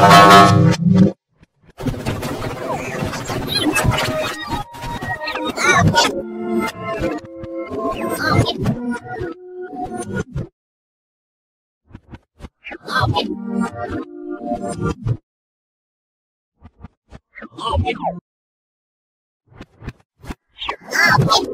Bye. Oh,